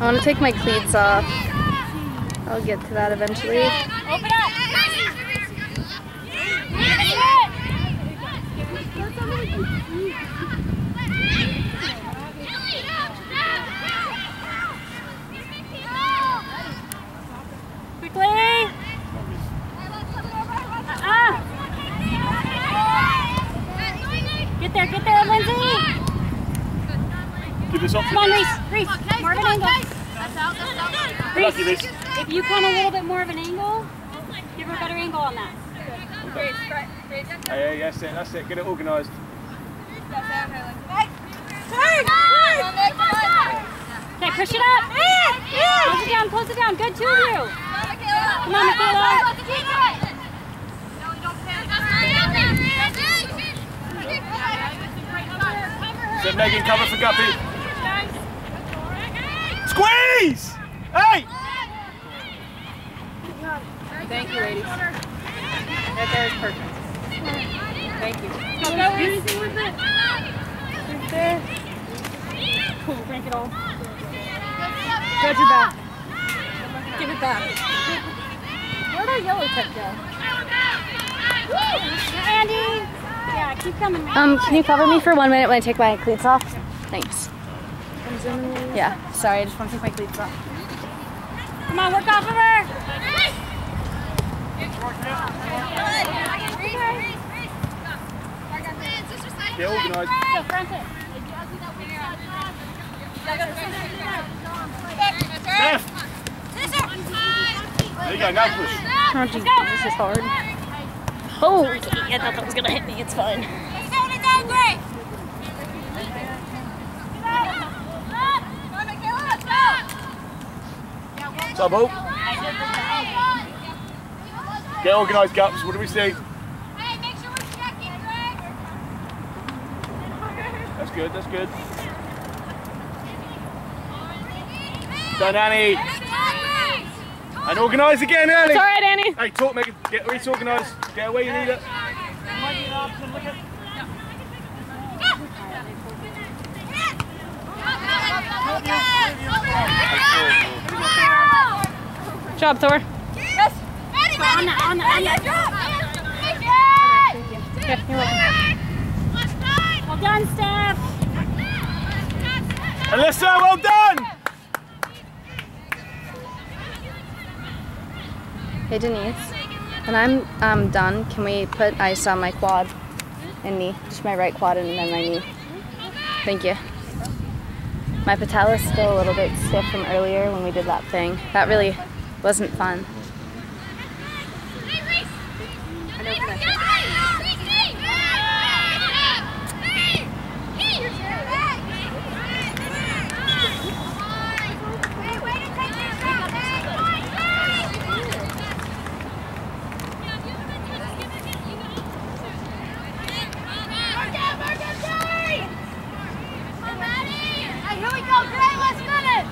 I want to take my cleats off. I'll get to that eventually. Open up. Quickly. Get there, get there, Lindsay. Give this Come on, Reese. Reese, more of an angle. Reese. Reese. Reese, if you come a little bit more of an angle, give her a better angle on that. Hey, hey, that's it, that's it. Get it organised. Okay, push it up. Close it down, close it down. Good, two of you. Come on, Michaela. So Megan, cover for Guppy. Squeeze! Hey! Thank you, ladies. That there is perfect. Thank you. Go, go, Reese. Right there. Cool, crank it all. Got your back. Give it back. Where'd our yellow tech go? Andy. Yeah, keep coming, man. Um, can you cover me for one minute when I take my cleats off? Thanks. Yeah, sorry, I just want to take my cleats off. Come on, work off of her. Get organised. Go, front it. Steph! There you go, now push. Oh, geez, this is hard. Oh, okay, I thought that was gonna hit me. It's fine. Double. Get organised, Gups. What do we see? That's good, that's good. Done, Annie. And organise again, Annie. It's all right, Annie. Hey, talk, Megan. Get reorganised. Get where you need it. Good job, Thor. On the, on the, on the. Yeah, you're welcome. Well done, Steph. Alyssa, well done! Hey, Denise. When I'm um, done, can we put ice on my quad and knee? Just my right quad and then my knee. Thank you. My patella's still a little bit stiff from earlier when we did that thing. That really wasn't fun. Here we go, Gray, last minute!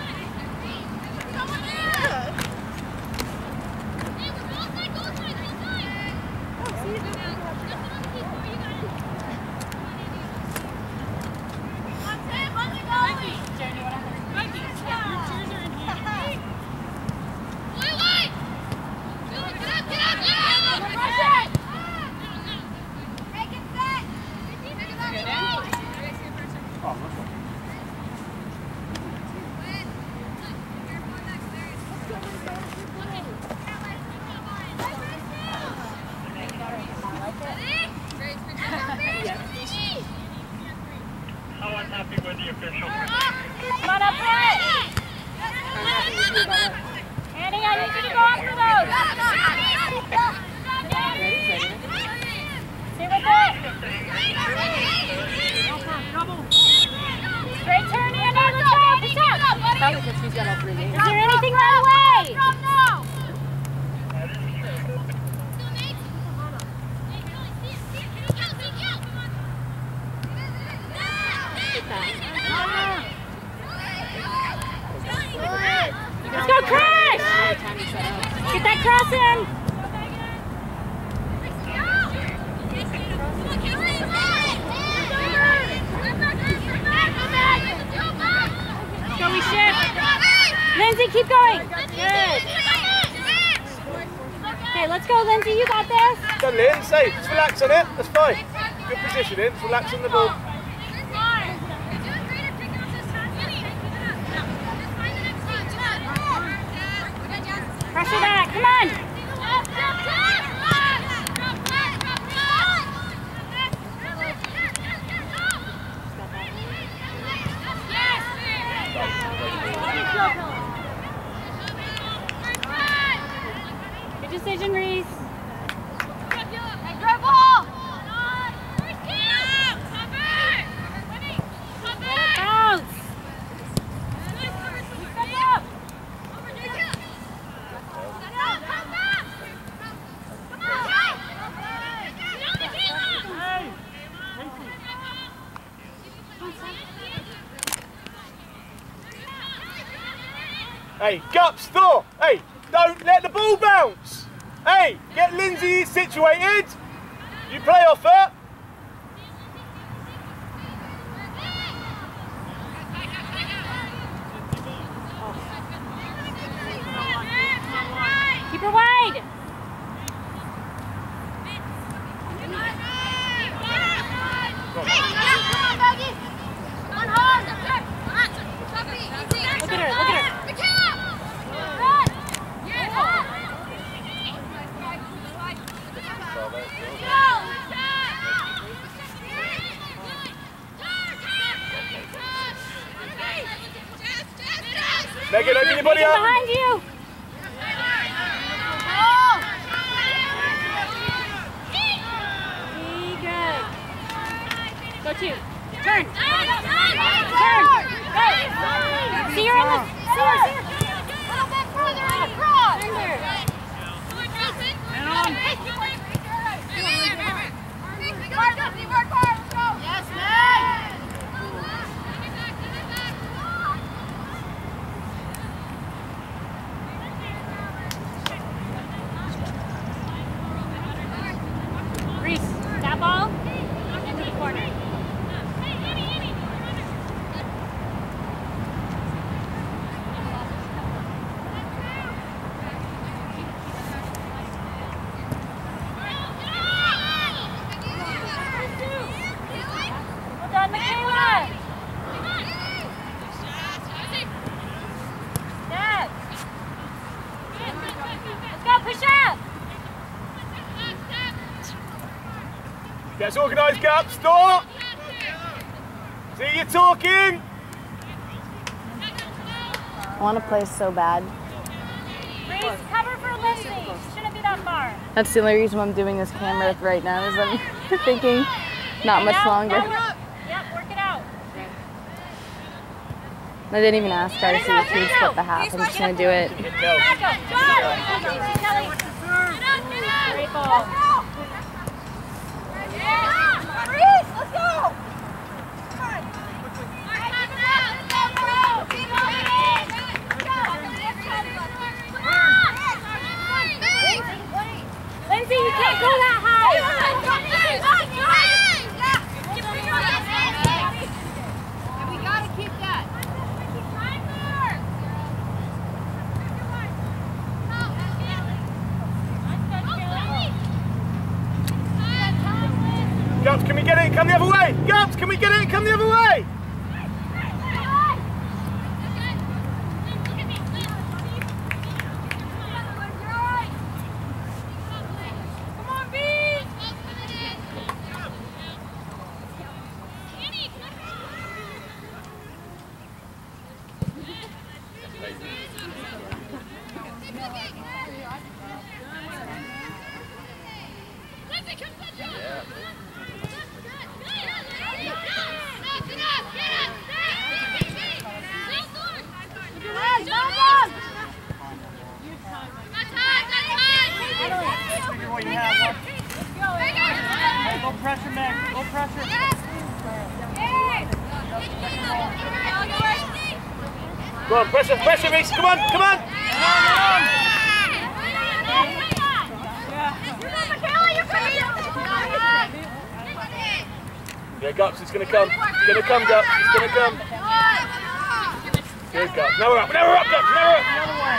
How unhappy with the official? Come on up, Brett. Annie, I need you to go after those. Stay with it. Straight turn, Annie. Let's go. Push up. Probably she's got all three games. Is there anything right away? That is true. Let's go, Chris. Get that cross in. Go, we shift. Keep going. Good. Okay, let's go, Lindsay. You got this. Done, Lynn. Safe. Just relax on it. That's fine. Good positioning. Just relax on the ball. Decision, Reese. Hey, Gups, Thor. Hey, don't let the ball bounce. Hey, get Lindsay situated. You play off her. Keep her wide. Look at her, look at her. Megan, open your body Megan, up. behind you. Be good. Go Turn. Turn. Go. See her on the. See her. See her. Yes, man! Reese, that ball into the corner. Well done, Michaela. Yes. Let's go, push up. Get organised, Gups. stop! See you talking. I want to play so bad. Reese, cover for Lindsay. Shouldn't be that far. That's the only reason I'm doing this camera right now is I'm thinking not much longer. now work- Yep, work it out. I didn't even ask Darcy if he would split the half. I'm just gonna do it. Hit Kel. Let's go. Kelly. Kelly. Great ball. Reese, let's go! Lindsay, you can't go that high. We gotta keep that. Can we get it? Come the other way. Gups, can we get it? Come the other way. Come on, Bees! Figure what you have. Hey, low pressure, Meg. Low pressure. Go on, pressure, pressure, Come on, come on. Yeah, Gups, it's gonna come. It's gonna come, Gups. It's gonna come. Good, Guts. Now we're up, now we're up, Guts, now we're up. The other way.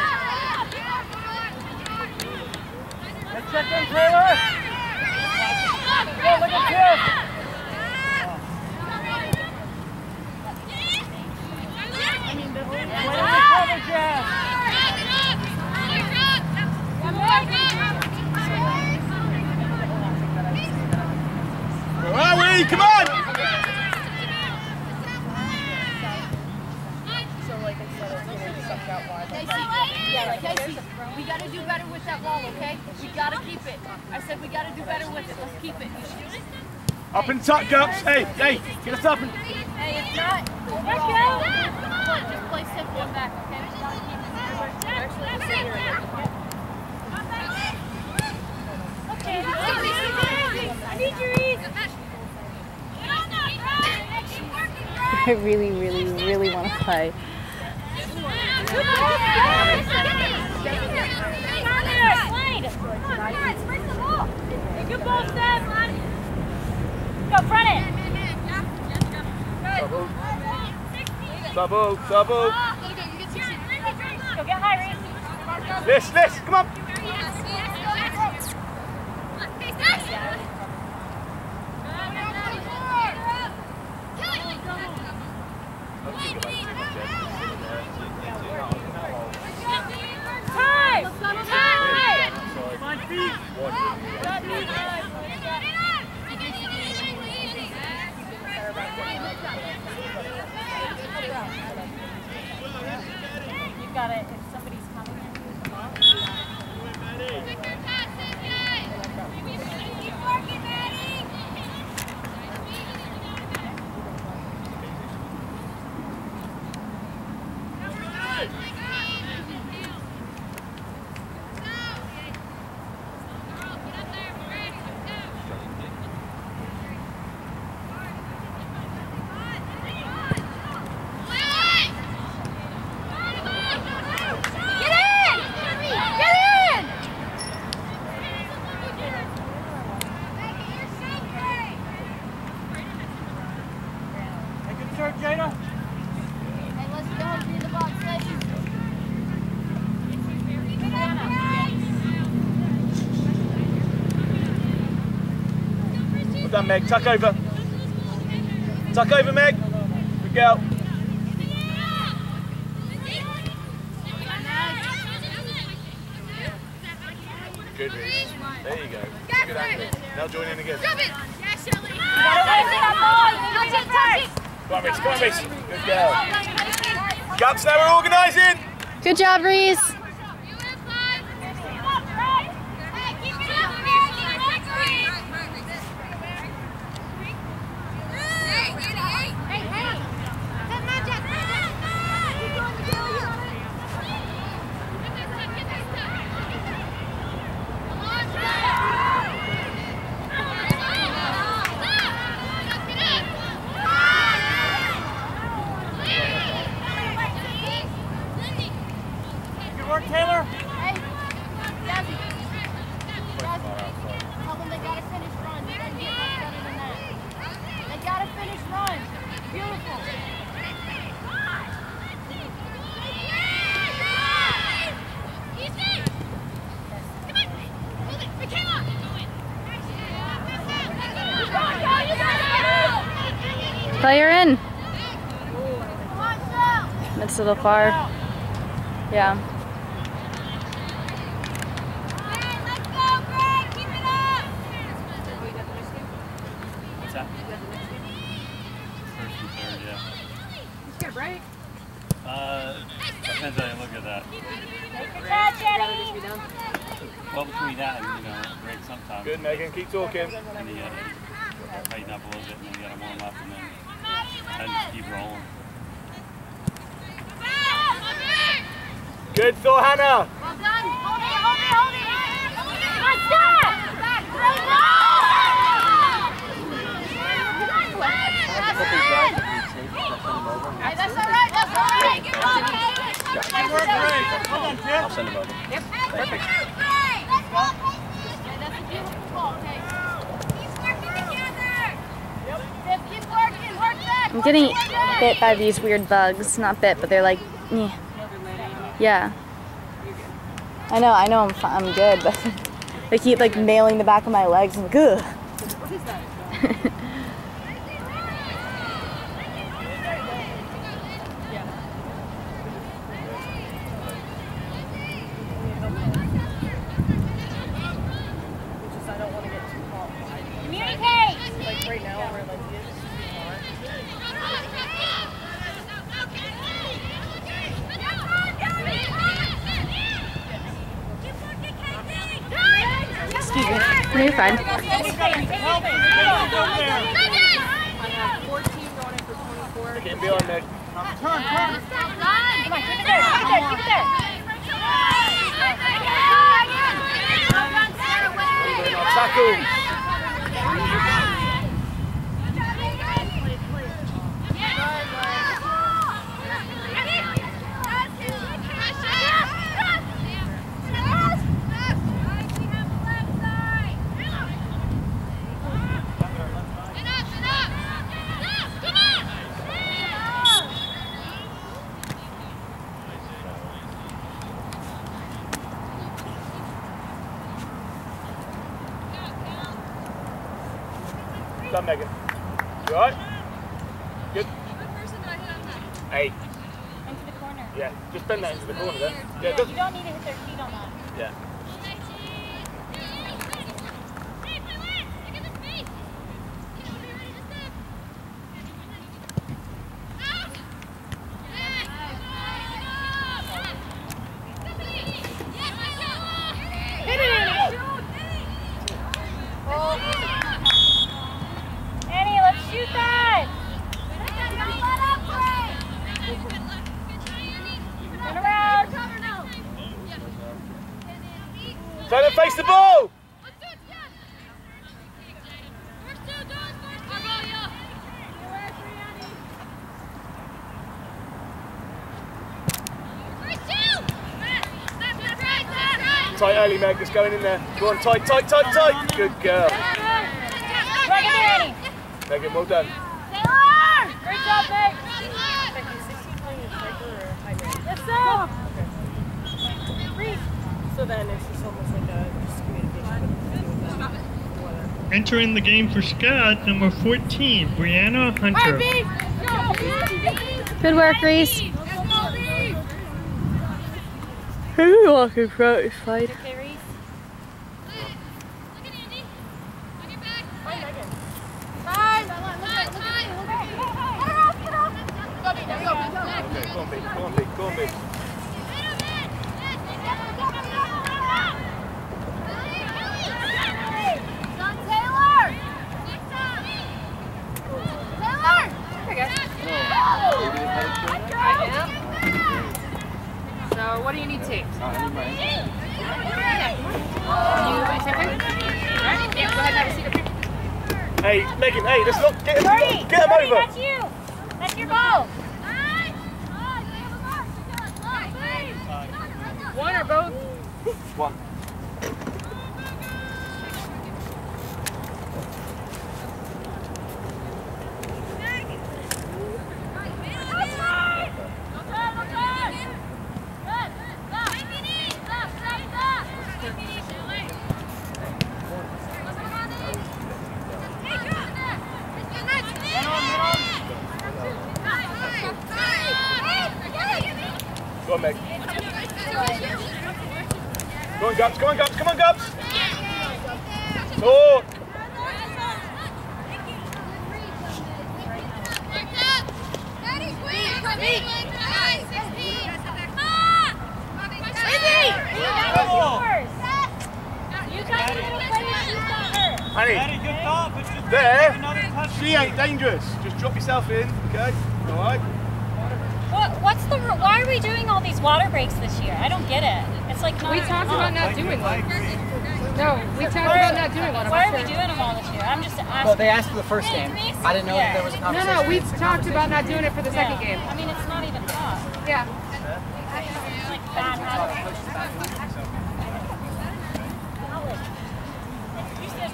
Let's check in, Taylor. Go, look at Tiff. Wait on the cover, Jazz. Where are we? Come on! We gotta do better with that ball, okay? We gotta keep it. I said we gotta do better with it. Let's keep it. Up and tuck, Guts. Hey, hey, get us up and... Hey, it's not. Let's go. Play simple and back, okay? We gotta keep it. Actually, just sit here Okay, I need your ease. I really, really, really want to play. Good ball, Steph. Go, front it. Sabo, ah, Sabo. Go get high, Reese. Liss, Liss, come on. Time. Time. Five feet. You got it. If somebody's coming in, use the ball. Hey, good serve, Jada. Hey, let's go into the box, let's Well done, Meg. Tuck over. Tuck over, Meg. Good girl. Good, Reese. There you go. Good angle. Now join in again. You gotta wait for that ball. You need to get first. Come on, Reese. Come on, Reese. Good girl. Guts, now we're organising. Good job, Reese. Good work, Taylor. Hey, Jazzy. Jazzy. Tell them they gotta finish runs. They gotta get much better than that. They gotta finish runs. Beautiful. Player in. Come on, Phil. That's a little far. Yeah. Let's go, Greg. Keep it up. What's that? First and third, yeah. Let's get a. Uh, depends how you look at that. Good catch, Eddie. Well, between that and, you know, break sometimes. Good, Megan. Keep talking. And then you gotta tighten up a little bit and then you gotta warm up and then, and just keep rolling. Good, Thor Hannah. Well done. Hold hold hold. I'm getting bit by these weird bugs. Not bit, but they're like Yeah. Yeah. I know, I know I'm, I'm good, but they keep like nailing the back of my legs. I'm like, ugh. Which is I don't want to get too hot. Communicate! Like right now, where like it is too hot. Excuse me. No, you're fine. There! Getting behind Meg. Turn, turn! Come on, keep it there, keep it there, keep it there. Tackle. Done, Megan. You alright? Good. Hey. Into the corner. Yeah, just bend that into the corner there. Yeah, does. You don't need to hit their feet on that. Yeah. Annie, let's shoot that! Turn around! Turn and face the ball! Tight early, Meg. Just going in there. Go on, tight, tight, tight, tight. Good girl. Right in there, Annie! Megan, well done. Great job, Meg! Yes, sir! Okay. Reese. So then it's just almost like a just communication. Entering the game for SCAD, number 14, Brianna Hunter. Good work, Reese. Who walking practice fight? Okay, Reese. Okay, go on, B. Go on, B. Go on, B. So what do you need taped? You accepting? Alright, yeah, go ahead and have a seat up here. Hey, Megan, hey, let's not get him, get him over. that's you! That's your ball! One or both? One. Go on, Meg. Go on, Gups. Come on, Gups. Come on, Gups. Talk. That's yours! You guys are gonna play with she's not her. Honey, Daddy, good thought, but just there. She ain't dangerous. Just drop yourself in, okay? All right. What, what's the, why are we doing all these water breaks this year? I don't get it. It's like not We talked about not doing one. No, we talked about not doing one. I'm Why are we doing them all this year? I'm just asking. Well, they asked for the first game. I didn't know Yeah. that there was a No, conversation. no, we talked about not doing it for the Yeah. second game. I mean, it's not even up. Yeah. It's like bad habits.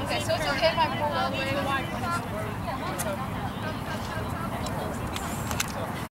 Okay, so it's okay if I pull all the way.